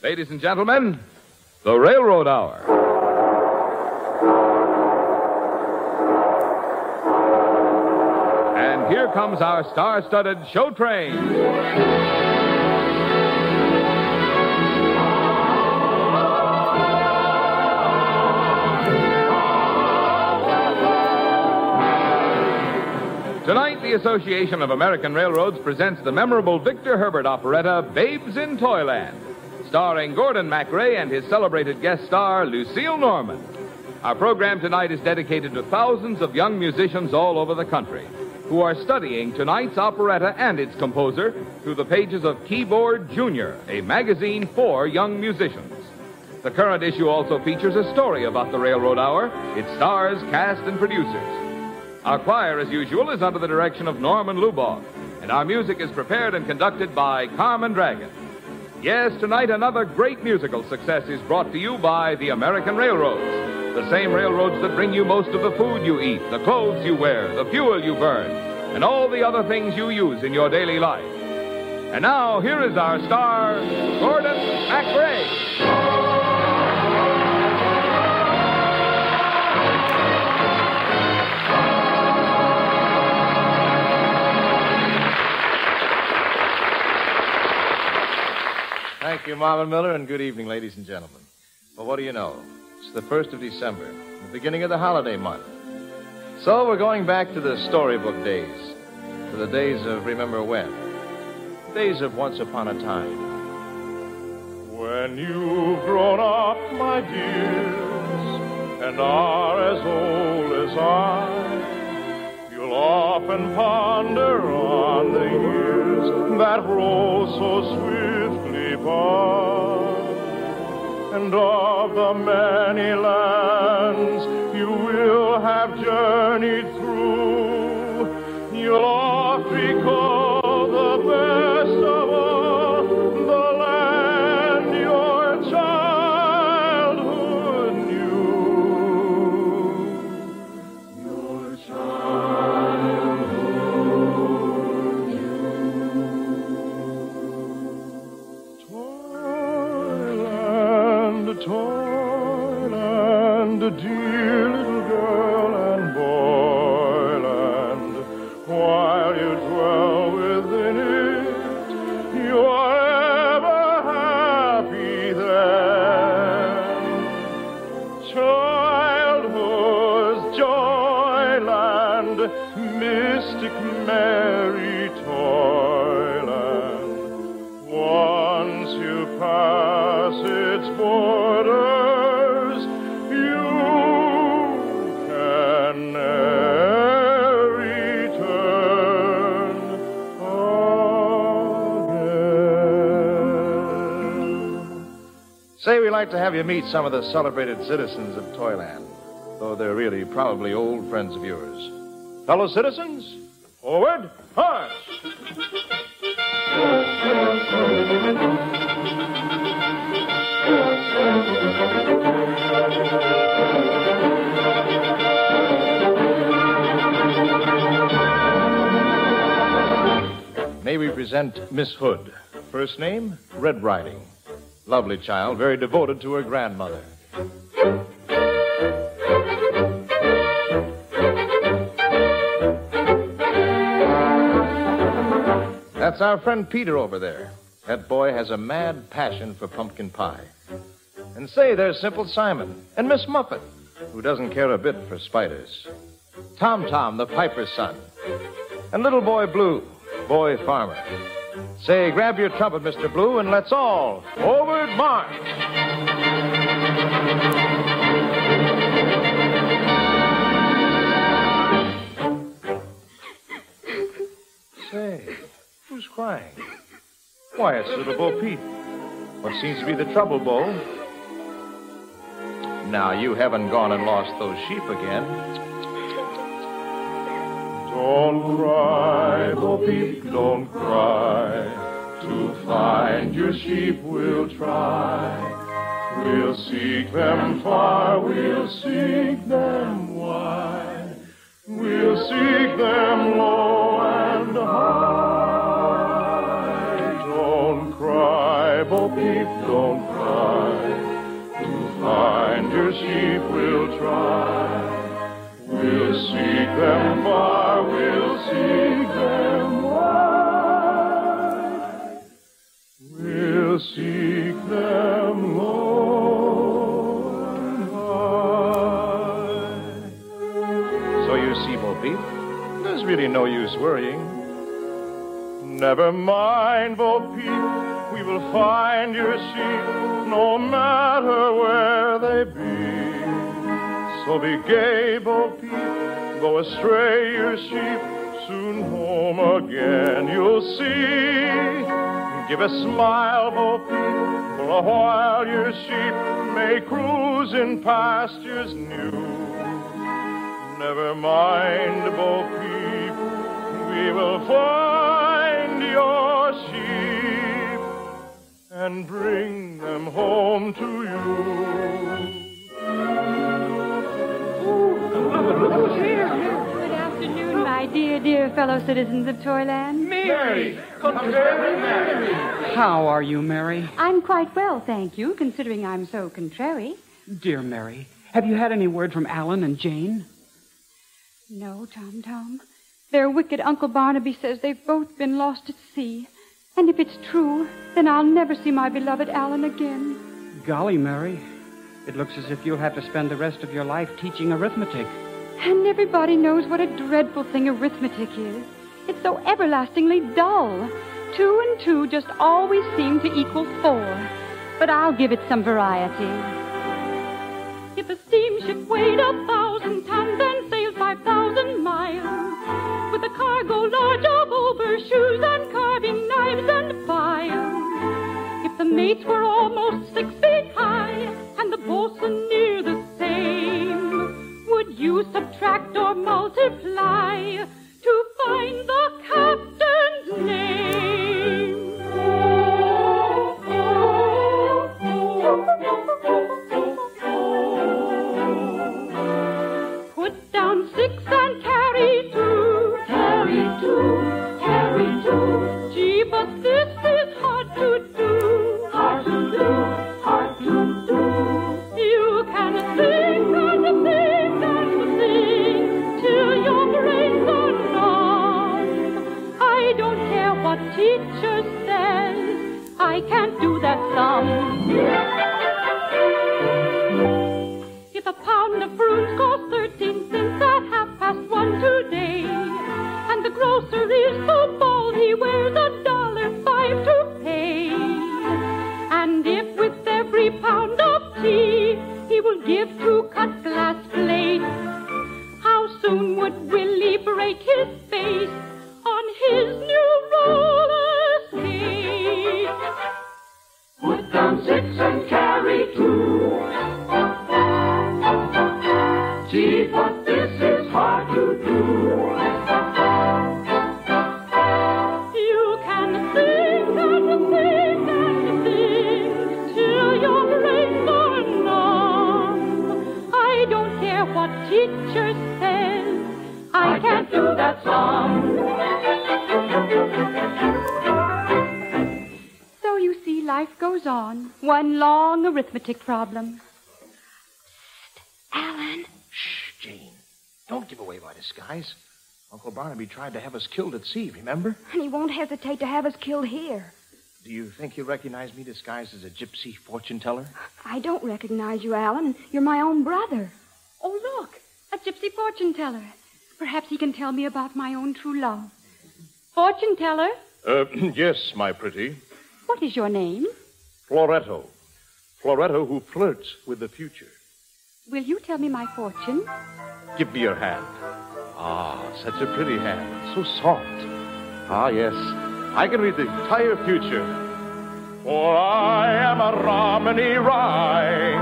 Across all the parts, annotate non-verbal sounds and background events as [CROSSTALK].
Ladies and gentlemen, the Railroad Hour. And here comes our star studded show train. Tonight, the Association of American Railroads presents the memorable Victor Herbert operetta, Babes in Toyland, starring Gordon MacRae and his celebrated guest star, Lucille Norman. Our program tonight is dedicated to thousands of young musicians all over the country who are studying tonight's operetta and its composer through the pages of Keyboard Junior, a magazine for young musicians. The current issue also features a story about the Railroad Hour, its stars, cast, and producers. Our choir, as usual, is under the direction of Norman Luboff, and our music is prepared and conducted by Carmen Dragon. Yes, tonight another great musical success is brought to you by the American Railroads, the same railroads that bring you most of the food you eat, the clothes you wear, the fuel you burn, and all the other things you use in your daily life. And now, here is our star, Gordon MacRae. Thank you, Marvin Miller, and good evening, ladies and gentlemen. Well, what do you know? It's the 1st of December, the beginning of the holiday month. So we're going back to the storybook days, to the days of remember when, days of once upon a time. When you've grown up, my dears, and are as old as I, you'll often ponder on the years that roll so swiftly by, and of the many lands you will have journeyed mystic merry toyland. Once you pass its borders, you can return again. Say, we'd like to have you meet some of the celebrated citizens of Toyland, though they're really probably old friends of yours. Fellow citizens, forward, march! May we present Miss Hood. First name, Red Riding. Lovely child, very devoted to her grandmother. That's our friend Peter over there. That boy has a mad passion for pumpkin pie. And say, there's Simple Simon and Miss Muffet, who doesn't care a bit for spiders. Tom Tom, the piper's son. And little boy Blue, boy farmer. Say, grab your trumpet, Mr. Blue, and let's all forward march. Crying? Why, it's little Bo Peep. What seems to be the trouble, Bo? Now, you haven't gone and lost those sheep again. Don't cry, Bo Peep, don't cry. To find your sheep we'll try. We'll seek them far, we'll seek them wide. We'll seek them low and high. Don't cry, don't cry. To find your sheep we'll try. We'll seek them far, we'll seek them wide. We'll seek them low and high. So you see, Bo Peep, there's really no use worrying. Never mind, Bo Peep, we will find your sheep no matter where they be. So be gay, Bo Peep, go astray your sheep, soon home again you'll see. Give a smile, Bo Peep, for a while your sheep may cruise in pastures new. Never mind, Bo Peep, we will find your sheep and bring them home to you. Good afternoon, my dear, dear fellow citizens of Toyland. Mary, How are you, Mary? I'm quite well, thank you, considering I'm so contrary. Dear Mary, have you had any word from Alan and Jane? No, Tom Tom. Their wicked Uncle Barnaby says they've both been lost at sea. And if it's true, then I'll never see my beloved Alan again. Golly, Mary, it looks as if you'll have to spend the rest of your life teaching arithmetic. And everybody knows what a dreadful thing arithmetic is. It's so everlastingly dull. Two and two just always seem to equal four. But I'll give it some variety. If a steamship weighed a thousand tons and sailed five thousand miles, with a cargo large of overshoes and mates were almost six feet high and the bosun near the same, would you subtract or multiply to find the captain's name? Put down six and carry two. Carry two, carry two. Arithmetic problem. Alan. Shh, Jane. Don't give away my disguise. Uncle Barnaby tried to have us killed at sea, remember? And he won't hesitate to have us killed here. Do you think he'll recognize me disguised as a gypsy fortune teller? I don't recognize you, Alan. You're my own brother. Oh, look, a gypsy fortune teller. Perhaps he can tell me about my own true love. Fortune teller, Uh, [CLEARS THROAT] yes, my pretty. what is your name? Floretto. Floretto who flirts with the future. Will you tell me my fortune? Give me your hand. Ah, such a pretty hand. So soft. Ah, yes. I can read the entire future. For I am a Romany Rye,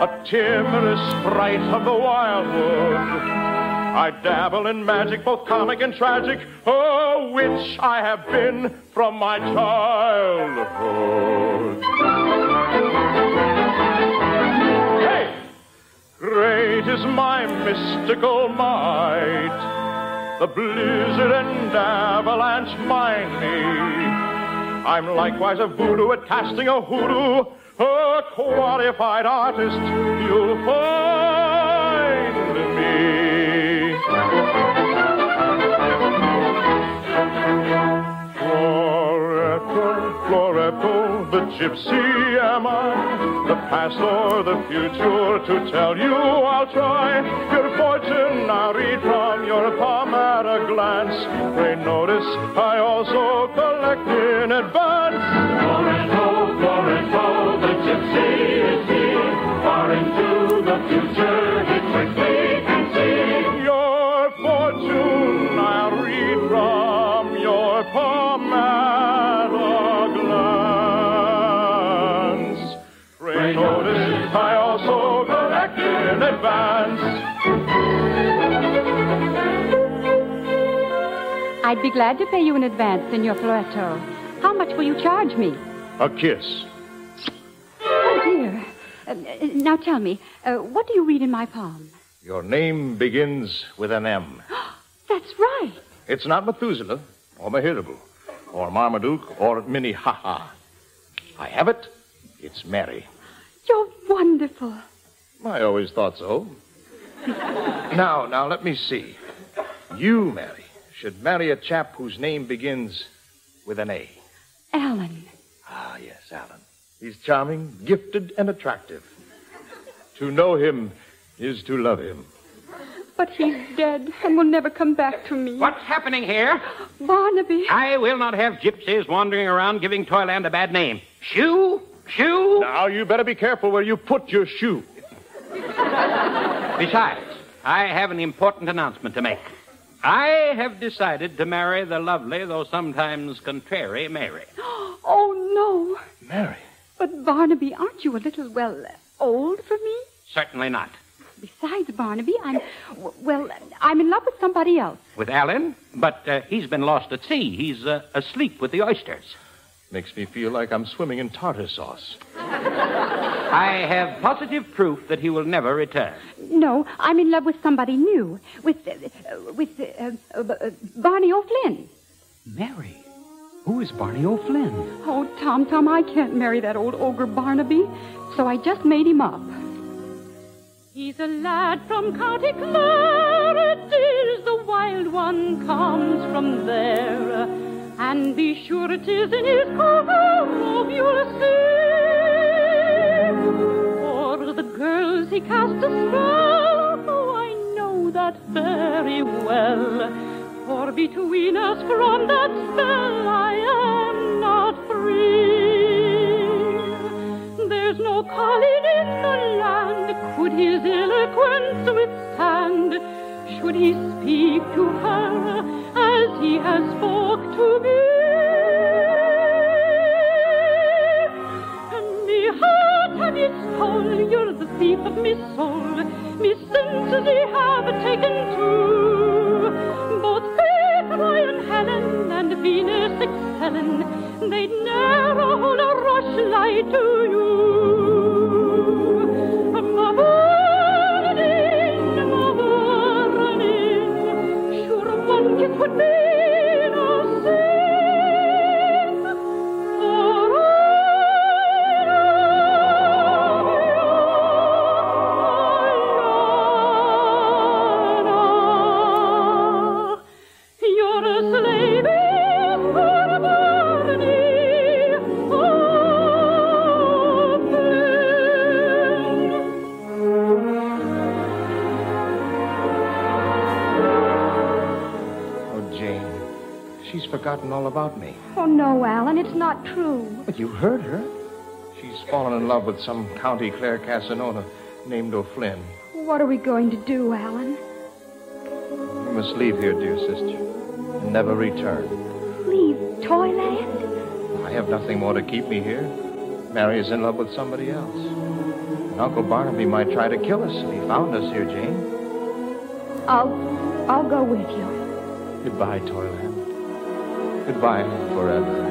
a timorous sprite of the wildwood. I dabble in magic, both comic and tragic, a witch I have been from my childhood. Great is my mystical might. The blizzard and avalanche mind me. I'm likewise a voodoo at casting a hoodoo. A qualified artist, you'll find me. Floretto, Floretto, the gypsy am I. The past or the future to tell you I'll try. Your fortune I read from your palm at a glance. Pray notice I also collect in advance. Floretto, oh, Floretto, I'd be glad to pay you in advance, Senor Floretto. How much will you charge me? A kiss. Oh, dear. Uh, now tell me, uh, what do you read in my palm? Your name begins with an M. [GASPS] That's right. It's not Methuselah, or Mehitabel, or Marmaduke, or Minnehaha. I have it. It's Mary. You're wonderful. I always thought so. [LAUGHS] now, now, let me see. You, Mary, should marry a chap whose name begins with an A. Alan. Ah, yes, Alan. He's charming, gifted, and attractive. To know him is to love him. But he's dead and will never come back to me. What's happening here? Barnaby. I will not have gypsies wandering around giving Toyland a bad name. Shoe? Shoe? Now, you better be careful where you put your shoe. Besides, I have an important announcement to make. I have decided to marry the lovely, though sometimes contrary, Mary. [GASPS] Oh, no. Mary. But, Barnaby, aren't you a little, well, old for me? Certainly not. Besides, Barnaby, I'm, well, I'm in love with somebody else. With Alan, but uh, he's been lost at sea. He's uh, asleep with the oysters. Makes me feel like I'm swimming in tartar sauce. [LAUGHS] I have positive proof that he will never return. No, I'm in love with somebody new. With, uh, with uh, uh, uh, Barney O'Flynn. Mary? Who is Barney O'Flynn? Oh, Tom, Tom, I can't marry that old ogre Barnaby. So I just made him up. He's a lad from County Clare. It is the wild one comes from there. And be sure it is in his coat you'll see. Girls he cast a spell. Oh, I know that very well. For between us from that spell I am not free. There's no calling in the land could his eloquence withstand. Should he speak to her as he has spoke to me? You're thief of me soul. Me senses he have taken too. Both Faith, Ryan, Helen, and Venus excelling, they'd ne'er hold a rush lie to you. Forgotten all about me. Oh, no, Alan, it's not true. But you heard her. She's fallen in love with some County Clare Casanova named O'Flynn. What are we going to do, Alan? You must leave here, dear sister, and never return. Leave Toyland? I have nothing more to keep me here. Mary is in love with somebody else. And Uncle Barnaby might try to kill us if he found us here, Jane. I'll, I'll go with you. Goodbye, Toyland. Goodbye forever.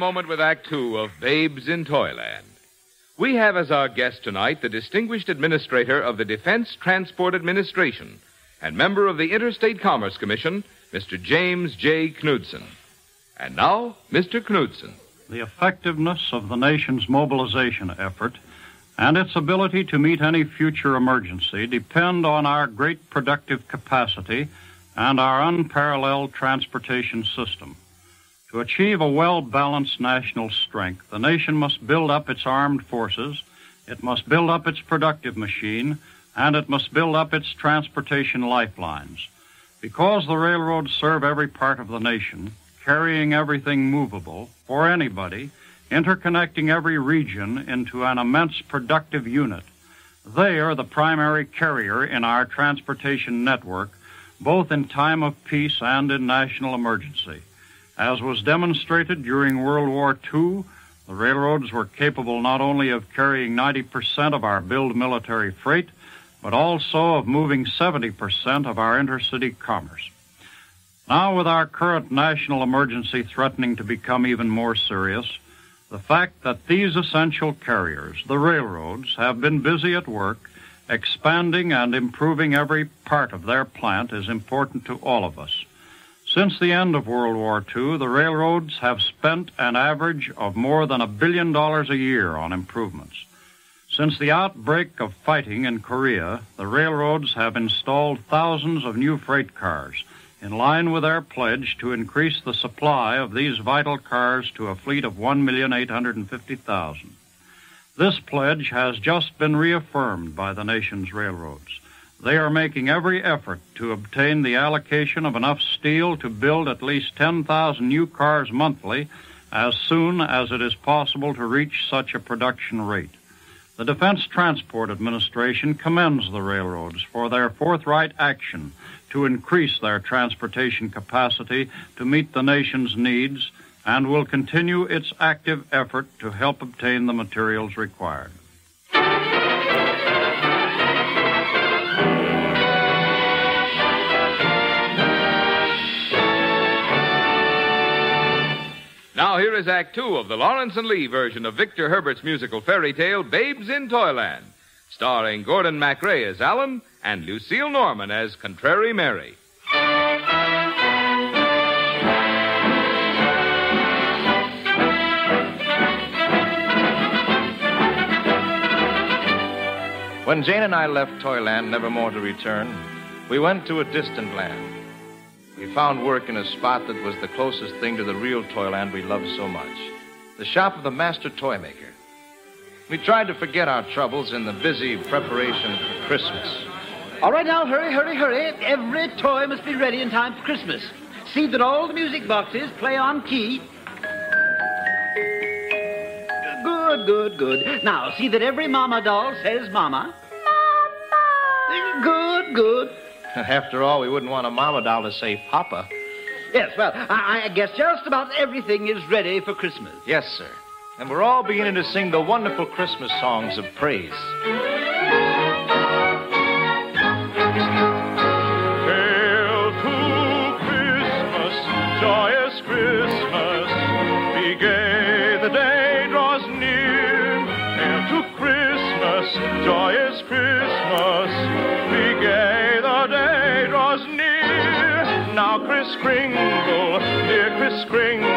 Moment with Act Two of Babes in Toyland. We have as our guest tonight the distinguished administrator of the Defense Transport Administration and member of the Interstate Commerce Commission, Mr. James J. Knudson. And now, Mr. Knudson. The effectiveness of the nation's mobilization effort and its ability to meet any future emergency depend on our great productive capacity and our unparalleled transportation system. To achieve a well balanced national strength, the nation must build up its armed forces, it must build up its productive machine, and it must build up its transportation lifelines. Because the railroads serve every part of the nation, carrying everything movable for anybody, interconnecting every region into an immense productive unit. They are the primary carrier in our transportation network, both in time of peace and in national emergency. As was demonstrated during World War II, the railroads were capable not only of carrying 90% of our billed military freight, but also of moving 70% of our intercity commerce. Now, with our current national emergency threatening to become even more serious, the fact that these essential carriers, the railroads, have been busy at work, expanding and improving every part of their plant is important to all of us. Since the end of World War II, the railroads have spent an average of more than a billion dollars a year on improvements. Since the outbreak of fighting in Korea, the railroads have installed thousands of new freight cars in line with their pledge to increase the supply of these vital cars to a fleet of 1,850,000. This pledge has just been reaffirmed by the nation's railroads. They are making every effort to obtain the allocation of enough steel to build at least 10,000 new cars monthly as soon as it is possible to reach such a production rate. The Defense Transport Administration commends the railroads for their forthright action to increase their transportation capacity to meet the nation's needs and will continue its active effort to help obtain the materials required. Here is Act Two of the Lawrence and Lee version of Victor Herbert's musical fairy tale, Babes in Toyland, starring Gordon MacRae as Alan and Lucille Norman as Contrary Mary. When Jane and I left Toyland, never more to return, we went to a distant land. We found work in a spot that was the closest thing to the real Toyland we loved so much the shop of the master toy maker. We tried to forget our troubles in the busy preparation for Christmas. All right, now, hurry, hurry, hurry. Every toy must be ready in time for Christmas. See that all the music boxes play on key. Good, good, good. Now, see that every mama doll says mama. Mama! Good, good. [LAUGHS] After all, we wouldn't want a mama doll to say Papa. Yes, well, I, I guess just about everything is ready for Christmas. Yes, sir. And we're all beginning to sing the wonderful Christmas songs of praise. Hail to Christmas, Joyous Christmas. Be gay. The day draws near. joyous Christmas. Kris Kringle, dear Kris Kringle,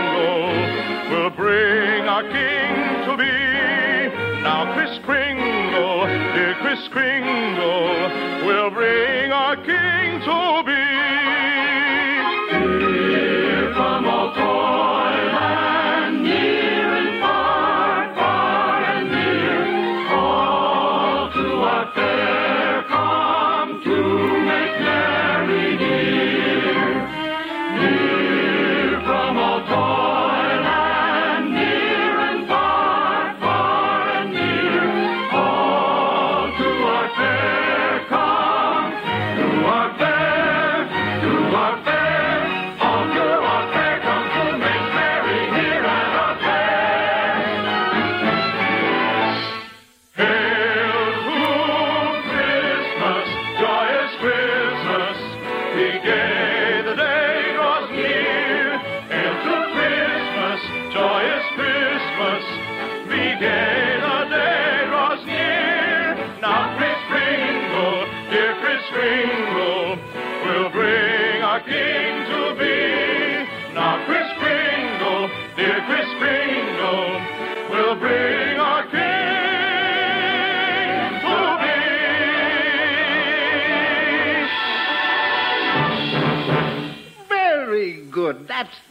will bring our King to be. Now, Kris Kringle, dear Kris Kringle, will bring our King to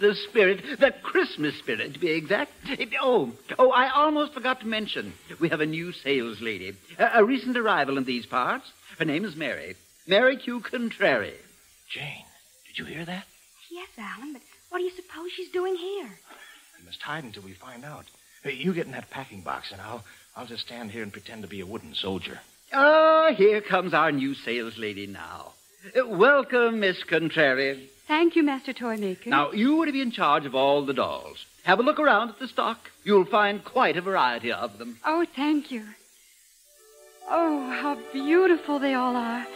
the spirit, the Christmas spirit, to be exact. It- oh, oh, I almost forgot to mention. We have a new sales lady, a, a recent arrival in these parts. Her name is Mary. Mary Q. Contrary. Jane, did you hear that? Yes, Alan, but what do you suppose she's doing here? We must hide until we find out. Hey, you get in that packing box, and I'll I'll just stand here and pretend to be a wooden soldier. Ah, here comes our new sales lady now. Welcome, Miss Contrary. Thank you, Master Toymaker. Now, you are to be in charge of all the dolls. Have a look around at the stock. You'll find quite a variety of them. Oh, thank you. Oh, how beautiful they all are.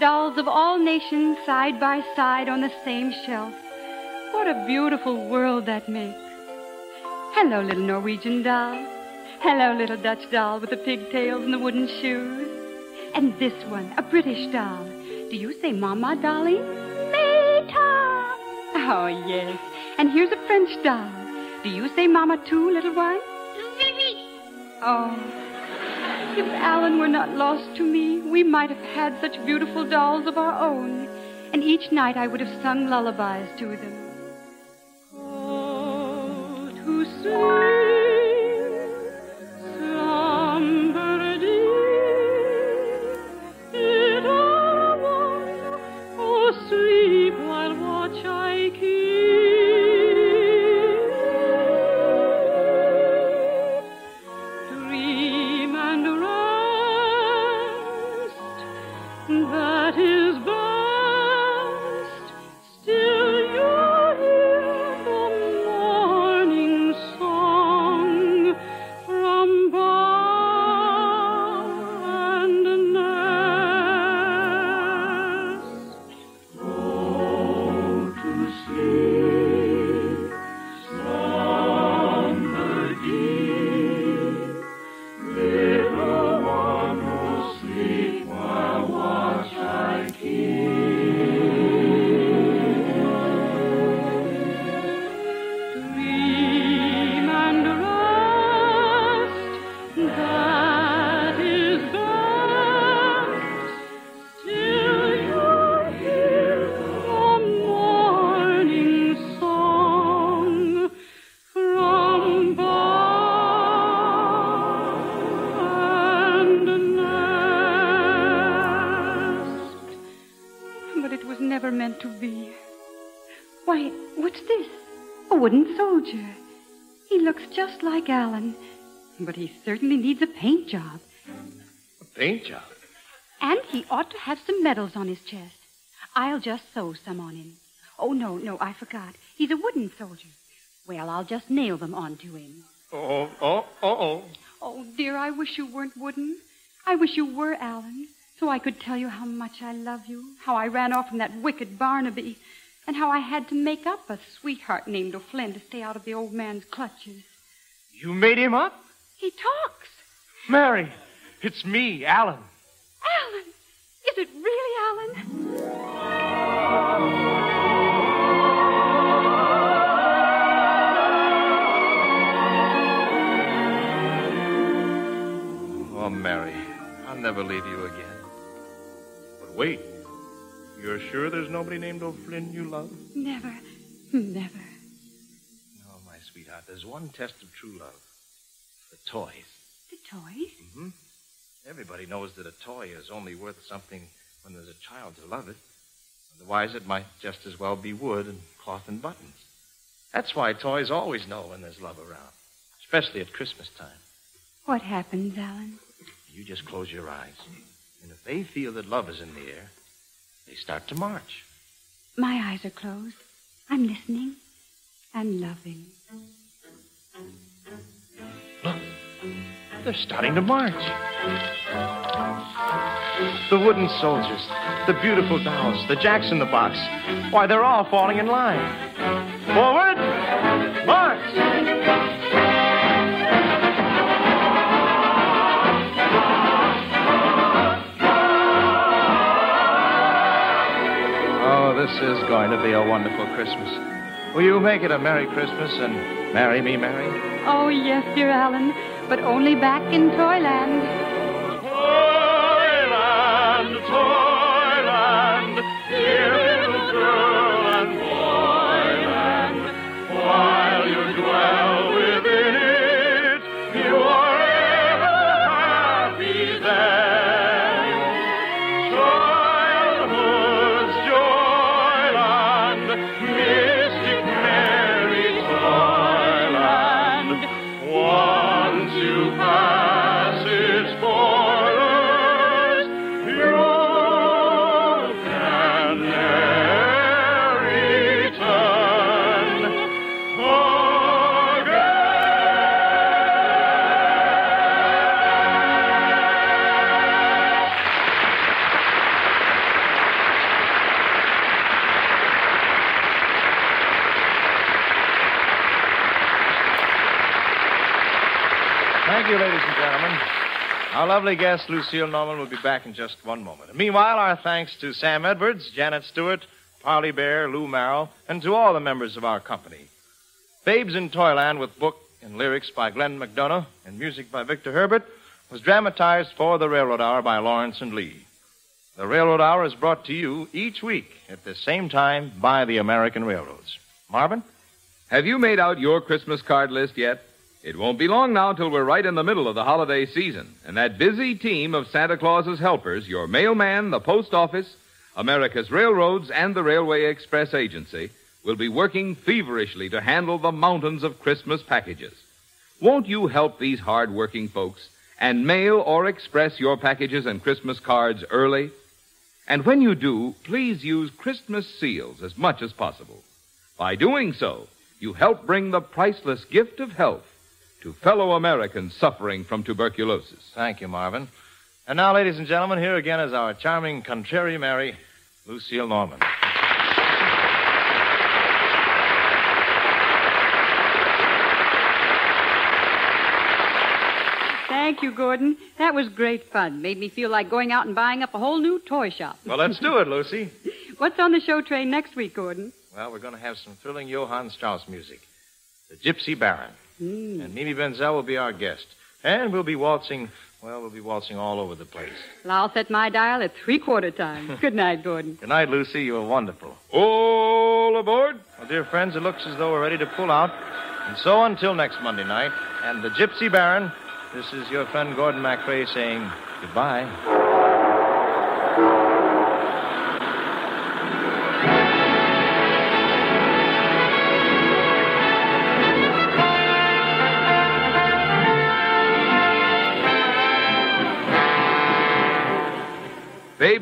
Dolls of all nations side by side on the same shelf. What a beautiful world that makes. Hello, little Norwegian doll. Hello, little Dutch doll with the pigtails and the wooden shoes. And this one, a British doll. Do you say Mama, Dolly? Oh, yes. And here's a French doll. Do you say Mama too, little one? Oh, if Alan were not lost to me, we might have had such beautiful dolls of our own. And each night I would have sung lullabies to them. Oh, to sleep, like Alan, but he certainly needs a paint job. A paint job. And he ought to have some medals on his chest. I'll just sew some on him. Oh, no, no, I forgot. He's a wooden soldier. Well, I'll just nail them onto him. Oh, oh, oh, oh. Oh, dear, I wish you weren't wooden. I wish you were, Alan, so I could tell you how much I love you, how I ran off from that wicked Barnaby, and how I had to make up a sweetheart named O'Flynn to stay out of the old man's clutches. You made him up? He talks. Mary, it's me, Alan. Alan! Is it really Alan? Oh, Mary, I'll never leave you again. But wait, you're sure there's nobody named O'Flynn you love? Never, never. No, my sweetheart, there's one test of true love. The toys. The toys? Mm-hmm. Everybody knows that a toy is only worth something when there's a child to love it. Otherwise, it might just as well be wood and cloth and buttons. That's why toys always know when there's love around, especially at Christmas time. What happens, Alan? You just close your eyes. And if they feel that love is in the air, they start to march. My eyes are closed. I'm listening and loving. Look, they're starting to march. The wooden soldiers, the beautiful dolls, the jacks in the box. Why, they're all falling in line. Forward! March! Oh, this is going to be a wonderful Christmas. Will you make it a Merry Christmas and marry me, Mary? Oh, yes, dear Alan, but only back in Toyland. Toyland, Toyland, dear lovely guest, Lucille Norman, will be back in just one moment. And meanwhile, our thanks to Sam Edwards, Janet Stewart, Parley Baer, Lou Merrill, and to all the members of our company. Babes in Toyland, with book and lyrics by Glen MacDonough and music by Victor Herbert, was dramatized for the Railroad Hour by Lawrence and Lee. The Railroad Hour is brought to you each week at the same time by the American Railroads. Marvin? Have you made out your Christmas card list yet? It won't be long now till we're right in the middle of the holiday season, and that busy team of Santa Claus's helpers, your mailman, the post office, America's railroads, and the Railway Express Agency, will be working feverishly to handle the mountains of Christmas packages. Won't you help these hard-working folks and mail or express your packages and Christmas cards early? And when you do, please use Christmas seals as much as possible. By doing so, you help bring the priceless gift of health to fellow Americans suffering from tuberculosis. Thank you, Marvin. And now, ladies and gentlemen, here again is our charming contrary Mary, Lucille Norman. Thank you, Gordon. That was great fun. Made me feel like going out and buying up a whole new toy shop. Well, let's do it, Lucy. [LAUGHS] What's on the show train next week, Gordon? Well, we're going to have some thrilling Johann Strauss music. The Gypsy Baron. Mm. And Mimi Benzel will be our guest. And we'll be waltzing, well, we'll be waltzing all over the place. Well, I'll set my dial at three quarter time. [LAUGHS] Good night, Gordon. Good night, Lucy. You were wonderful. All aboard. Well, dear friends, it looks as though we're ready to pull out. And so until next Monday night, and the Gypsy Baron, this is your friend Gordon MacRae saying goodbye.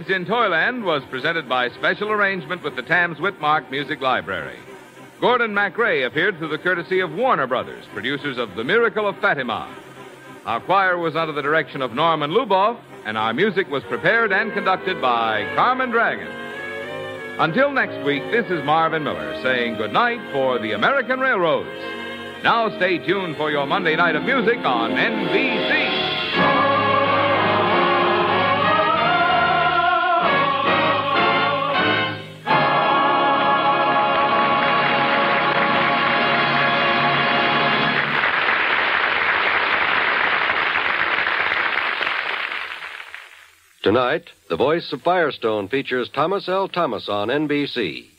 Babes in Toyland was presented by special arrangement with the Tams Witmark Music Library. Gordon MacRae appeared through the courtesy of Warner Brothers, producers of The Miracle of Fatima. Our choir was under the direction of Norman Luboff, and our music was prepared and conducted by Carmen Dragon. Until next week, this is Marvin Miller saying goodnight for the American Railroads. Now stay tuned for your Monday night of music on NBC. Tonight, The Voice of Firestone features Thomas L. Thomas on NBC.